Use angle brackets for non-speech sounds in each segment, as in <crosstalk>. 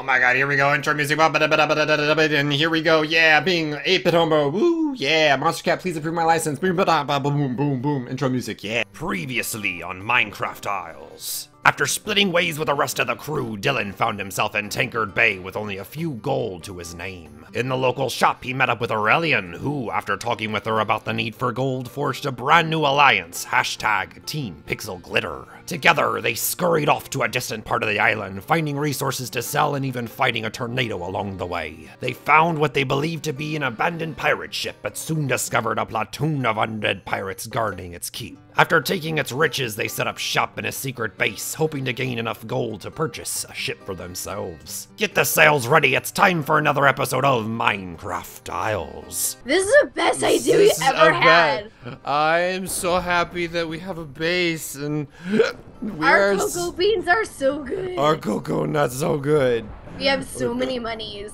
Oh my god, here we go, intro music, and here we go, yeah, being 8-bit homo, woo, yeah, Monstercat, please approve my license, boom, boom, boom, boom, intro music, yeah. Previously on Minecraft Isles. After splitting ways with the rest of the crew, Dylan found himself in Tankard Bay with only a few gold to his name. In the local shop, he met up with Aureylian, who, after talking with her about the need for gold, forged a brand new alliance, hashtag Team Pixel Glitter. Together, they scurried off to a distant part of the island, finding resources to sell and even fighting a tornado along the way. They found what they believed to be an abandoned pirate ship, but soon discovered a platoon of undead pirates guarding its keep. After taking its riches, they set up shop in a secret base, hoping to gain enough gold to purchase a ship for themselves. Get the sails ready, it's time for another episode of Minecraft Isles. This is the best idea we This is ever a had. bet. I am so happy that we have a base and <gasps> we Our are cocoa beans are so good. our cocoa not so good. we have so many monies.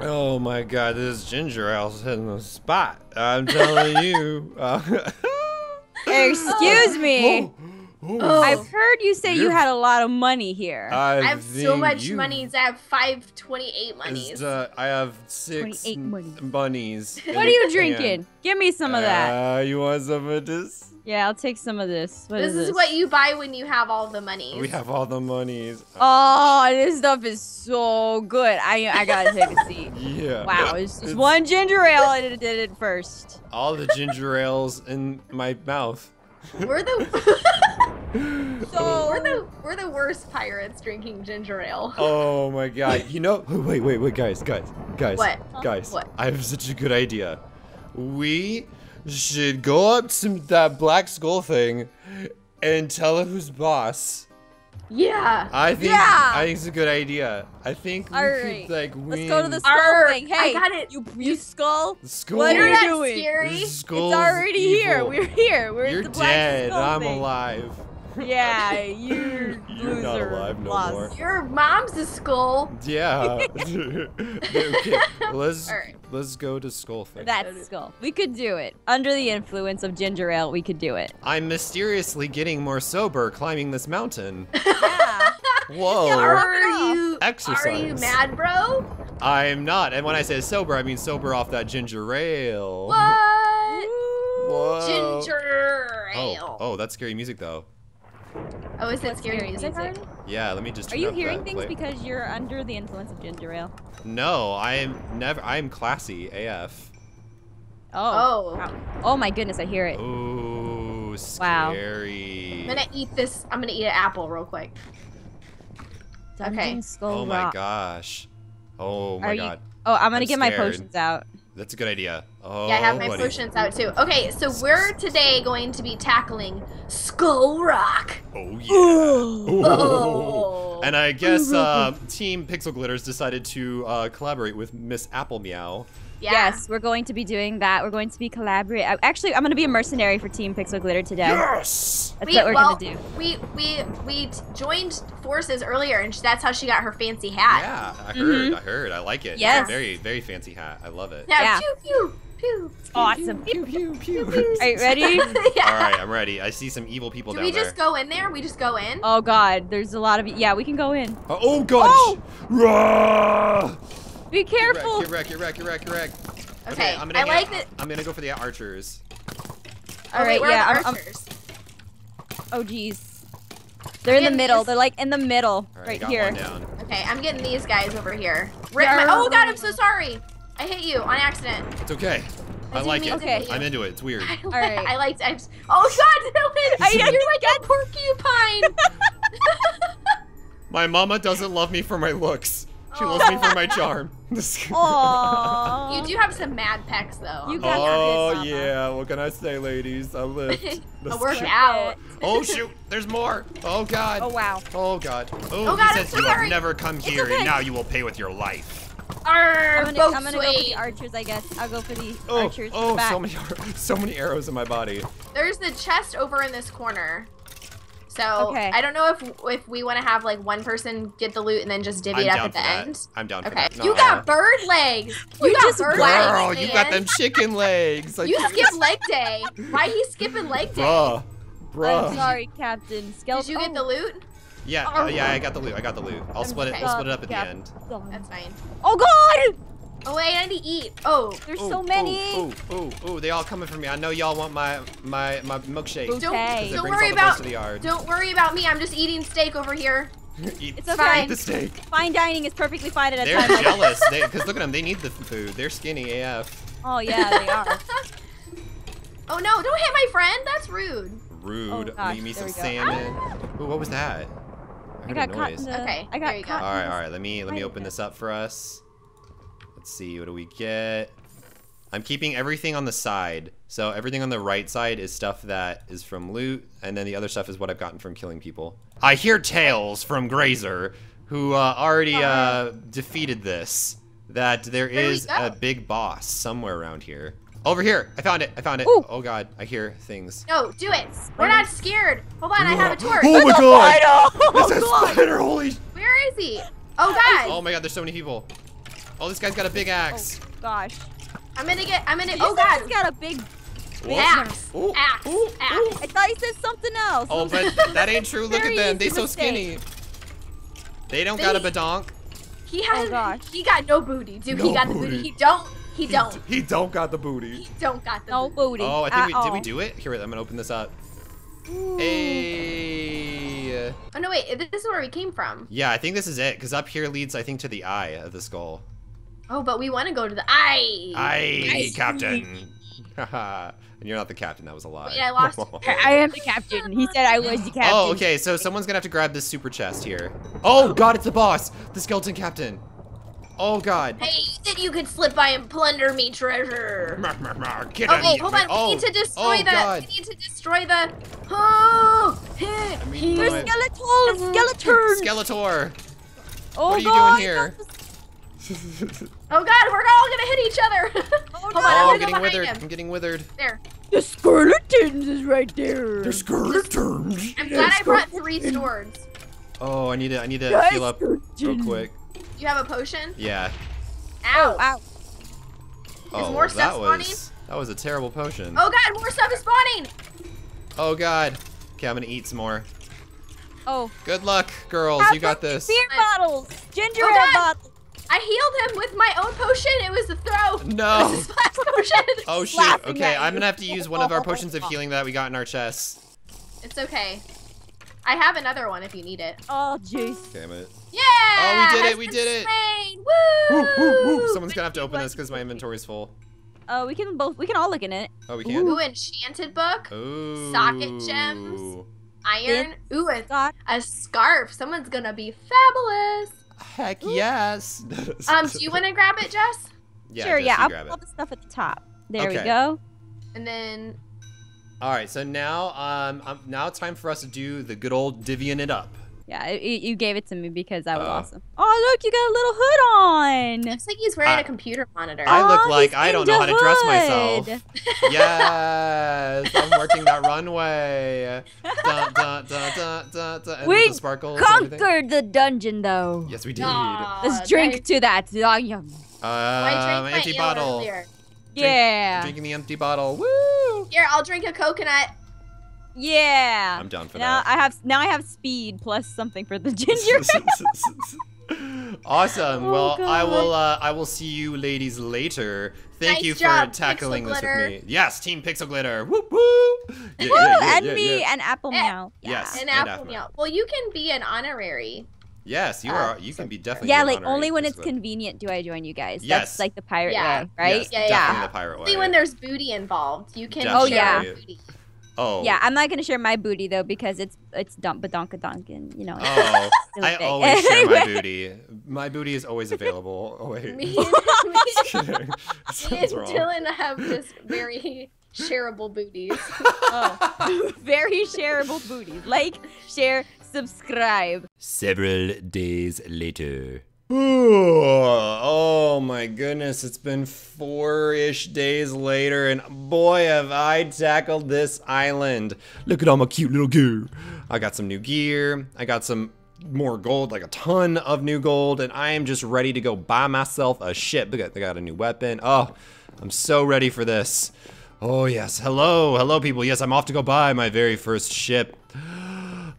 Oh my god, this ginger ale's hitting the spot. I'm telling you. Uh, <laughs> <laughs> Excuse me. Oh, I've heard you say you You're- had a lot of money here. I, I have so much you monies. I have 528 monies. is, uh, I have six 28 money. bunnies. <laughs> what are you drinking? Give me some of that. Uh, you want some of this? Yeah, I'll take some of this. What this is is this? what you buy when you have all the money. We have all the monies. Oh, this stuff is so good. I I gotta take a seat. <laughs> Yeah. Wow, it's just It's one ginger ale and it did it first. All the ginger ales in my mouth. We're the <laughs> So we're the we're the worst pirates drinking ginger ale. Oh my god. You know, wait, wait, wait, guys, guys, guys. What? Guys, What? I have such a good idea. We should go up to that black skull thing and tell it who's boss. Yeah. I think Yeah. I think it's a good idea. I think we Alright, could like win. let's go to the skull Arr, thing. I got it. you you skull. the skull. What are You're you not doing? scary. The skull's it's already here. We're here. We're You're at the black dead. skull I'm thing. alive. <laughs> Yeah, <laughs> you You're loser. not alive no lost. more. Your mom's a skull. Yeah. <laughs> okay, let's Alright. let's go to skull thing. That's skull. We could do it. Under the influence of ginger ale, we could do it. I'm mysteriously getting more sober climbing this mountain. Yeah. Whoa. Are you are you mad, bro? I'm not. And when I say sober, I mean sober off that ginger ale. What? Whoa. Ginger Oh, oh, that's scary music though. Oh, is that scary, scary music? music? Yeah, let me just. Are you up hearing that things play- because you're under the influence of ginger ale? No, I am never. I am classy AF. Oh. Oh. wow. Oh my goodness, I hear it. Ooh, Wow. scary. I'm gonna eat this. I'm gonna eat an apple real quick. Dungeon okay. Skull Oh my Rock. gosh. Oh my Are you- god. Oh, I'm gonna I'm get my potions out. That's a good idea. Oh, yeah, I have my buddy. potions out too. Okay, so we're today going to be tackling Skull Rock. Oh yeah. Oh. And I guess uh, Team Pixel Glitters decided to uh, collaborate with Miss Apple Meow. Yeah. Yes, we're going to be doing that. We're going to be collaborate. uh, Actually, I'm gonna be a mercenary for Team Pixel Glitter today. Yes. That's We, what we're well, gonna do. we we we joined forces earlier, and that's how she got her fancy hat. Yeah, I heard. I heard. I like it. It's a Yes. very, very fancy hat. I love it. Now, Yeah. pew pew pew. Awesome. Pew pew pew. Are you ready? <laughs> yeah. All right, I'm ready. I see some evil people Do down we there. just go in there? We just go in. Oh God, there's a lot of. Yeah, we can go in. Oh, oh god. Oh! Rah! Be careful. Get wrecked, get wrecked, get wrecked, get wrecked. okay, I'm gonna I like that. I'm gonna go for the archers. Oh, All wait, right, where yeah. are I'm- the I'm- archers? oh jeez. They're in the middle. these- They're like in the middle, All right, right got here. one down. Okay, I'm getting these guys over here. Rip my- oh God, I'm so sorry. I hit you on accident. It's okay. I, I like it. Okay. I'm into it. It's weird. I, like, right. I liked. I just, oh God, <laughs> Dylan, I know, you're like a porcupine. <laughs> <laughs> My mama doesn't love me for my looks. She loves me for my <laughs> charm. <laughs> Aww. you do have some mad pecs though. You got Oh honest. yeah, what can I say, ladies? I <laughs> lift. I Let's work out. Oh shoot, there's more. Oh god. Oh wow. Oh god. Oh, Oh, he God, I'm says so you sorry. have never come here, okay. and now you will pay with your life. Arr, I'm gonna, I'm gonna go for the archers, I guess. I'll go for the Oh, archers. in oh, the back. so many, so many arrows in my body. There's the chest over in this corner. So Okay. I don't know if if we want to have like one person get the loot and then just divvy I'm it up at the that. end. I'm down for Okay. that. You got bird legs. You We got just bird Girl, legs. you got them chicken legs. I You can't- leg day. Why he skipping leg day? Bruh. I'm sorry, Captain. Skeleton. Did Skeleton. you get the loot? Yeah, uh, yeah, I got the loot. I got the loot. I'll split it. We'll split it up at the end. That's fine. Oh god! Oh wait, I need to eat. Oh, There's Ooh, so many. Ooh, ooh, ooh, ooh, they all coming for me. I know y'all want my my my milkshake. Ooh. don't Okay. don't worry all the boys about the yard. don't worry about me. I'm just eating steak over here. <laughs> eat, It's eat the steak. Fine dining is perfectly fine at a They're time like jealous. They, Cause look at them. They need the food. They're skinny AF. Oh yeah, they are. <laughs> Oh no, don't hit my friend. That's rude. Rude. Oh, gosh, Leave me some we go. salmon. Ooh, what was that? I heard got a caught noise. in the. Okay, I got you go. caught. All right, all right. Let me let me open this up for us. Let's see. What do we get? I'm keeping everything on the side. So everything on the right side is stuff that is from loot, and then the other stuff is what I've gotten from killing people. I hear tales from Graser, who uh, already uh, defeated this. That there Where we is go? a big boss somewhere around here. Over here! I found it! I found it! Ooh. Oh god, I hear things. No, do it. We're not scared. Hold on, I have a torch. Oh my god! Oh, <laughs> It's a <laughs> spider! Holy Where is he? Oh god. Oh my god, there's so many people. Oh, this guy's got a big oh, axe. Gosh. I'm gonna get. I'm gonna. You Oh said god. He's got a big. Axe. Ooh, Axe. ooh, Axe. I thought he said something else. Oh, but <laughs> that ain't true. Look at them. They easy so mistake. skinny. They don't got a They- badonk. He has. Oh, gosh. He got no booty. Dude, No he got the booty. booty. He don't. He don't. He don't got the booty. He don't got the no booty. booty. Oh, I at think we did. We do it. Here, wait, I'm gonna open this up. Ooh. Hey. Oh no, wait. This is where we came from. Yeah, I think this is it. Cause up here leads, I think, to the eye of the skull. Oh, but we want to go to the eye. Aye, Captain. <laughs> And you're not the captain. That was a lie. Wait, I lost- <laughs> I am the captain. He said I was the oh, captain. Oh, okay. So someone's gonna have to grab this super chest here. Oh God, it's the boss, the skeleton captain. Oh God. Hey, you said you could slip by and plunder me treasure. Get Oh out of wait, here. hold on. Oh, we need oh, to destroy oh, the. God. We need to destroy the. Oh, I mean, There's my- skeletons. Skeletons. Skeletor. oh, what are you doing here? Oh God, we're all gonna hit each other. <laughs> Oh, Hold no. on, I'm Oh, I'm getting behind withered. him. I'm getting withered. There. The skeletons is right there. The skeletons. I'm glad I brought three swords. Oh, I need to. I need to Guys, heal up real skeleton. quick. You have a potion? Yeah. Ow. Oh, ow. Oh, more stuff that was that was a terrible potion. Oh God, more stuff is spawning. Oh God. Okay, I'm gonna eat some more. Oh. Good luck, girls. Have You got this. Beer bottles. Ginger Oh, ale bottles. I healed him with my own potion. It was a throw. <laughs> No. It was potion. <laughs> Oh shoot. Okay, I'm gonna have to use one of our potions of healing that we got in our chest. It's okay. I have another one if you need it. Oh, jeez. Damn it. Yeah! Oh, we did it, we did it. slain. Woo, Woo! woo, woo. Someone's gonna have to open this because my inventory's full. Uh, we can both. We can all look in it. Oh, we can. Ooh, enchanted book, Ooh. Socket gems. iron. Ooh, a, a scarf. Someone's gonna be fabulous. Heck yes. <laughs> Um, do you want to grab it, Jess? Yeah, sure. Jess, yeah. you I'll grab put it. all the stuff at the top. There we go. And then All right, so now, um, um, now it's time for us to do the good old divvying it up. Yeah, you, you gave it to me because that was Oh. awesome. Oh, look, you got a little hood on. looks like he's wearing I- a computer monitor. I look Oh, like I don't know how to dress myself. <laughs> yes, I'm working that runway. <laughs> Dun, dun, dun, dun, dun, dun, with We the sparkles and. Conquered the dungeon, though. Yes, we did. Aw, Let's drink to that. Oh, yum. I drank Um, my empty bottle. earlier. Yeah. Drinking the empty bottle. Woo! Here, I'll drink a coconut. Yeah. I'm down for now that. I have now I have speed plus something for the ginger. <laughs> <laughs> awesome. Oh, well, I will. Uh, I will see you, ladies, later. Thank Nice you for job, tackling this with me. Yes, Team Pixel Glitter. Whoop woo. Yeah, Woo, yeah, yeah, and yeah, me yeah. and Apple Eh, Meow. Yeah. yes. An and apple Apple. meal. Well, you can be an honorary. Yes, you Uh, are. You can be definitely. Yeah, like only when it's Glitter. convenient do I join you guys. Yes. That's like the pirate Yeah. way, right? Yes, Yeah, definitely yeah. the pirate way. Only when there's booty involved. You can Definitely. share Oh, your booty. Oh. Yeah, I'm not gonna share my booty though because it's it's dump badonka donkin, you know. Oh, <laughs> really I always share my <laughs> booty. My booty is always available. <laughs> Oh wait. Me, Just me, kidding. me and Sounds wrong. Dylan have just very shareable booties. Oh, very shareable booties. Like, share, subscribe. Several days later. Oh my goodness, it's been four ish days later, and boy, have I tackled this island. Look at all my cute little gear. I got some new gear, I got some more gold, like a ton of new gold, and I am just ready to go buy myself a ship. Look at, I got a new weapon. Oh, I'm so ready for this. Oh, yes. Hello, hello, people. Yes, I'm off to go buy my very first ship.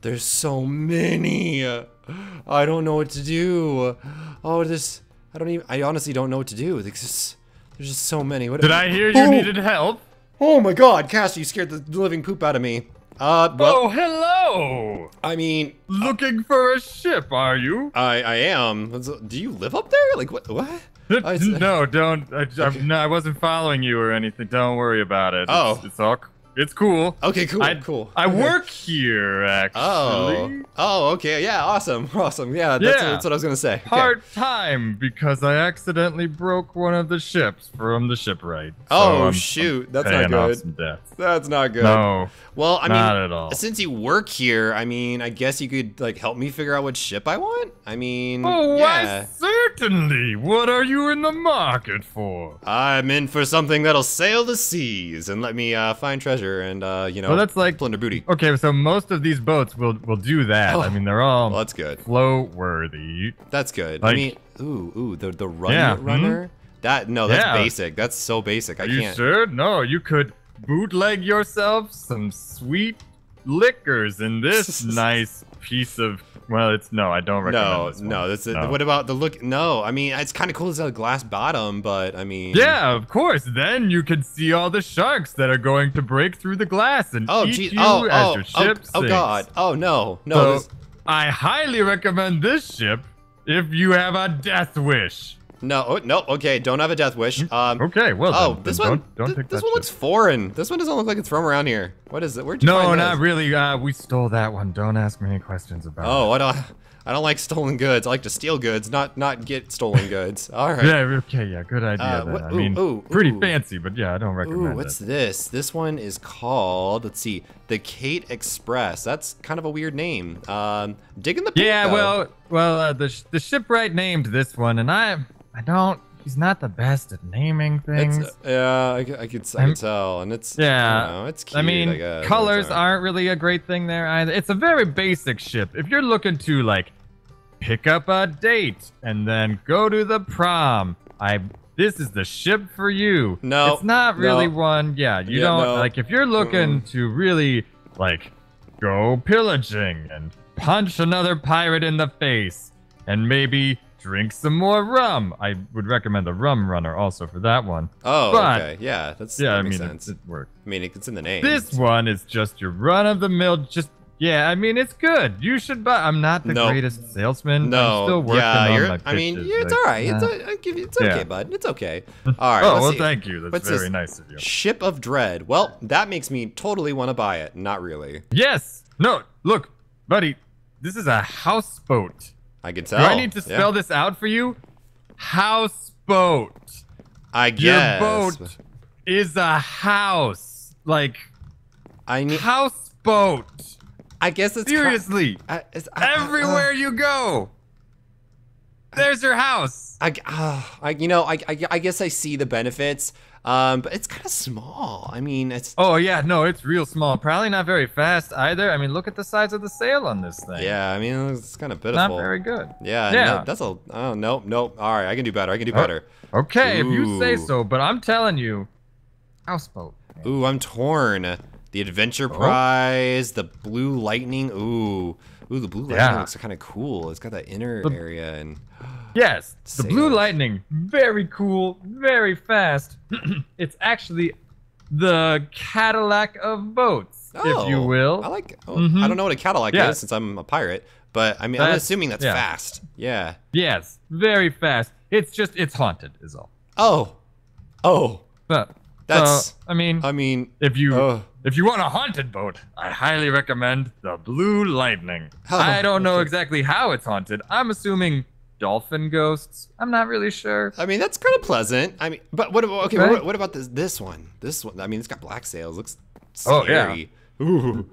There's so many. I don't know what to do. Oh, this. I don't even. I honestly don't know what to do. There's just, there's just so many. What, Did I hear you Oh! needed help? Oh my God, Cass, you scared the living poop out of me. Uh, well, oh, hello! I mean, Looking for a ship, are you? I I am. Do you live up there? Like what? What? No, don't. I, I'm, no, I wasn't following you or anything. Don't worry about it. Oh. It's, it's all. It's cool. Okay, cool, I, cool. I work here, actually. Oh. Oh, okay. Yeah, awesome. <laughs> Awesome. Yeah, that's, Yeah. that's what I was going to say. Okay. Part time because I accidentally broke one of the ships from the shipwright. So Oh, I'm- shoot. I'm That's not paying off good. That's not good. No, Well, I not mean, at all. since you work here, I mean, I guess you could like help me figure out what ship I want. I mean, Oh, yeah. why certainly. What are you in the market for? I'm in for something that'll sail the seas and let me uh, find treasure and uh, you know, Well, that's like plunder booty. Okay, so most of these boats will will do that. Oh. I mean, they're all Well, that's good. Flow worthy. That's good. I mean, ooh, ooh, the the run Yeah, runner. That no, that's Yeah. basic. That's so basic. I Are you can't. sure? No, you could bootleg yourself some sweet liquors in this <laughs> nice piece of. Well, it's no, I don't recommend No, this no. That's. No. What about the look? No, I mean it's kind of cool as a glass bottom, but I mean. Yeah, of course. Then you can see all the sharks that are going to break through the glass and Oh, eat geez. you Oh, as oh, your oh, ship oh, sinks. God. Oh no, no. So, this- I highly recommend this ship if you have a death wish. No, oh, no. Okay, don't have a death wish. Um. Okay, well Oh, then, this then one. Don't, don't th- this one looks foreign. This one doesn't look like it's from around here. What is it? Where'd you No, not this? really. Uh, we stole that one. Don't ask me any questions about Oh, it. I don't. I don't like stolen goods. I like to steal goods, not not get stolen goods. <laughs> All right. Yeah, okay, yeah, good idea. Uh, then. what- I ooh, mean, ooh, pretty ooh. fancy, but yeah, I don't Ooh, recommend what's it. this? This one is called, let's see, the Kate Express. That's kind of a weird name. Um, digging the paint, Yeah, though. well, well, uh, the sh- the shipwright named this one, and I, I don't. He's not the best at naming things. It's, uh, yeah, I, I could, I could tell, and it's, Yeah, I, know, it's cute. I mean, guess, colors it's all right. aren't really a great thing there either. It's a very basic ship. If you're looking to like pick up a date and then go to the prom, I this is the ship for you. No, it's not really no. one. Yeah, you Yeah, don't no. like if you're looking to really like go pillaging and punch another pirate in the face and maybe drink some more rum. I would recommend the rum runner also for that one. Oh, but- okay, yeah, that's Yeah, that I makes mean, sense. it, it works. I mean, it's in the name. This one is just your run of the mill. Just yeah, I mean it's good. You should buy. I'm not the No. greatest salesman. no, I'm still working yeah, on you're. my I mean, pitches, yeah, it's like, all right. It's, uh, a, I give you, it's yeah. okay, bud. It's okay. <laughs> All right. oh well, see. thank you. That's What's very nice of you. Ship of Dread. Well, that makes me totally want to buy it. Not really. Yes. No. Look, buddy. This is a houseboat. I can Do tell. I need to yeah. spell this out for you? Houseboat. I guess. Your boat is a house. Like I need. houseboat. I guess it's Seriously. I, it's, I- I- Everywhere you go. There's your house. I, ah, I, you know, I, I, I guess I see the benefits, um, but it's kind of small. I mean, it's Oh yeah, no, it's real small. Probably not very fast either. I mean, look at the size of the sail on this thing. yeah. I mean, it's kind of pitiful. Not very good. Yeah, Yeah. no, that's a. Oh no, no. All right, I can do better. I can do better. Okay, if you say so, but I'm telling you, houseboat. Ooh, I'm torn. The adventure Oh. prize, the blue lightning. Ooh, ooh, the blue lightning Yeah. looks kind of cool. It's got that inner The- area and. Yes, the blue lightning, very cool, very fast. <clears throat> it's actually the Cadillac of boats, if you Oh, will. I like. Oh, Mhm. I don't know what a Cadillac Yeah. is since I'm a pirate, but I mean, I'm assuming that's yeah. fast. Yeah. Yes, very fast. It's just it's haunted, is all. Oh. Oh. But That's- so, I mean, I mean, if you uh, if you want a haunted boat, I highly recommend the Blue Lightning. Oh, I don't know okay. exactly how it's haunted. I'm assuming dolphin ghosts. I'm not really sure. I mean, that's kind of pleasant. I mean, but what about okay? Right? What, what about this this one? This one. I mean, it's got black sails. Looks scary. Oh, yeah. Ooh.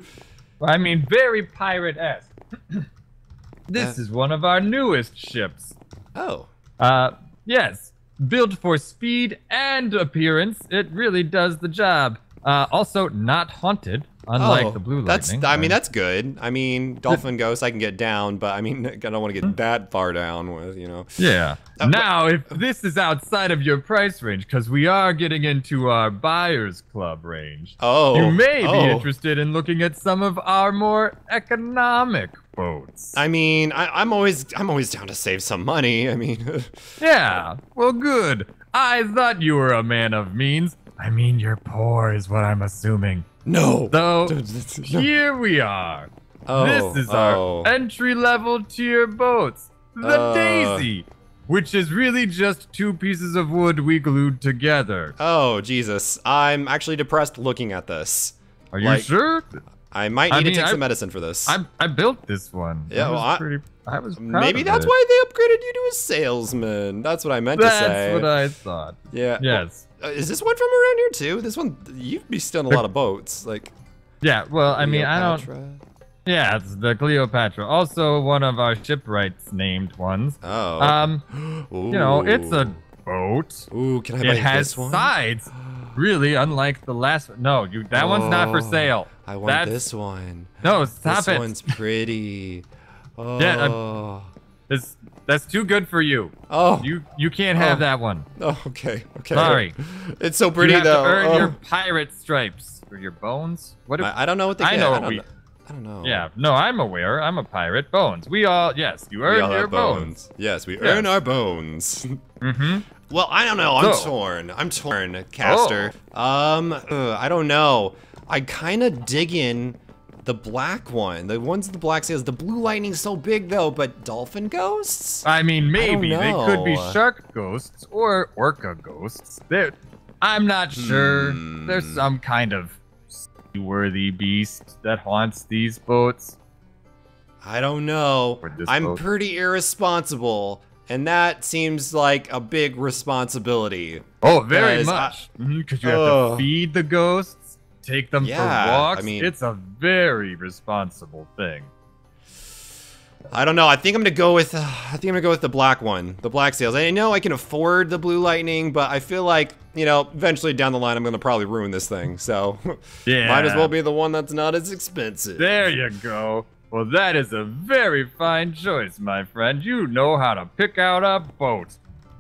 I mean, very pirate-esque. <clears throat> this Uh. is one of our newest ships. Oh. Uh, yes, built for speed and appearance, it really does the job. Uh, also not haunted, unlike Oh, the blue that's, lightning. I mean, that's good. I mean, dolphin ghost, I can get down, but I mean, <laughs> I don't want to get that far down with, you know. Yeah. Uh, now, if this is outside of your price range, because we are getting into our buyers club range, Oh, you may oh. be interested in looking at some of our more economic boats. I mean, I, I'm always, I'm always down to save some money. I mean, <laughs> yeah. Well, good. I thought you were a man of means. I mean, you're poor, is what I'm assuming. no. So here we are. Oh, this is oh. our entry level tier boats, the Uh. Daisy, which is really just two pieces of wood we glued together. Oh, Jesus. I'm actually depressed looking at this. Are you sure? I might need I to take I- some medicine for this. I I built this one. Yeah, I well, was I- pretty. I was Maybe that's it. why they upgraded you to a salesman. That's what I meant to say. That's what I thought. Yeah. Yes. Uh, is this one from around here too? This one, you'd be stealing a lot of boats. Like, Yeah. Well, I mean, I don't. Yeah, it's the Cleopatra. Also, one of our shipwrights named ones. Oh. Um, <gasps> you know, it's a boat. Ooh, can I buy It has this one? sides. Really, unlike the last one. No, you. That one's not for Oh, sale. I want That's- this one. No, stop this it. one's pretty. Oh. <laughs> Yeah, uh, This that's too good for you. oh. You you can't have Oh. that one. <laughs> Oh, okay. Okay. Sorry. <laughs> It's so pretty you have though. to earn Oh. your pirate stripes or your bones. What? If, I, I don't know what they I get. know I what don't we- know. I don't know. yeah. No, I'm aware. I'm a pirate. Bones. We all. Yes, you We earn all your have bones. Yes, we Yes. earn our bones. <laughs> Mm-hmm. Well, I don't know. I'm So- torn. I'm torn, Castor. Oh. Um, ugh, I don't know. I kind of dig in the black one. The ones with the black sails. The blue lightning's so big though, but dolphin ghosts? I mean, maybe they could be shark ghosts or orca ghosts. They're, I'm not sure. Hmm. There's some kind of worthy beast that haunts these boats. I don't know. I'm boat. pretty irresponsible, and that seems like a big responsibility. Oh, very I- much. Because you have to feed the ghosts, take them Yeah, for I walks. mean- it's a very responsible thing. I don't know. I think I'm gonna go with. Uh, I think I'm gonna go with the black one, the black sails. I know I can afford the blue lightning, but I feel like you know, eventually down the line, I'm gonna probably ruin this thing. So, Yeah. <laughs> might as well be the one that's not as expensive. There you go. Well, that is a very fine choice, my friend. You know how to pick out a boat.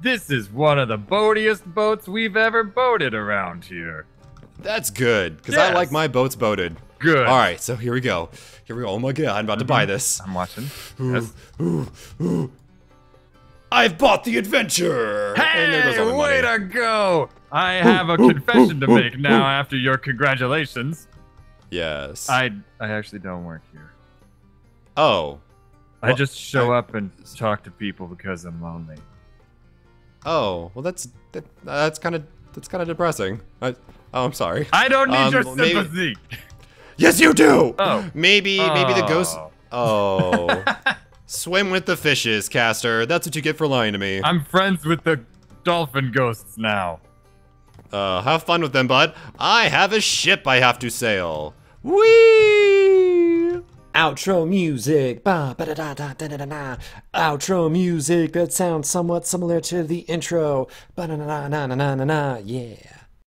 This is one of the boatiest boats we've ever boated around here. That's good, because I like my boats boated. Good. All right, so here we go. Here we go. Oh my god, I'm about to buy mm-hmm. this. I'm watching. Ooh, Yes. ooh, ooh. I've bought the adventure. and there goes Hey, all the money. way to go! I have a confession to make now after your congratulations. Yes. I I actually don't work here. Oh. I Well, just show I- up and talk to people because I'm lonely. Oh. Well, that's that, that's kind of that's kind of depressing. I, oh, I'm sorry. I don't need Um, your well, maybe- sympathy. Yes, you do. Oh. Maybe maybe the ghost. Oh. Oh. <laughs> Swim with the fishes, Castor. That's what you get for lying to me. I'm friends with the dolphin ghosts now. Uh, have fun with them, bud. I have a ship I have to sail. Whee! Outro music, ba ba da da da da da da. Outro music that sounds somewhat similar to the intro, ba na na na na na na na. Yeah.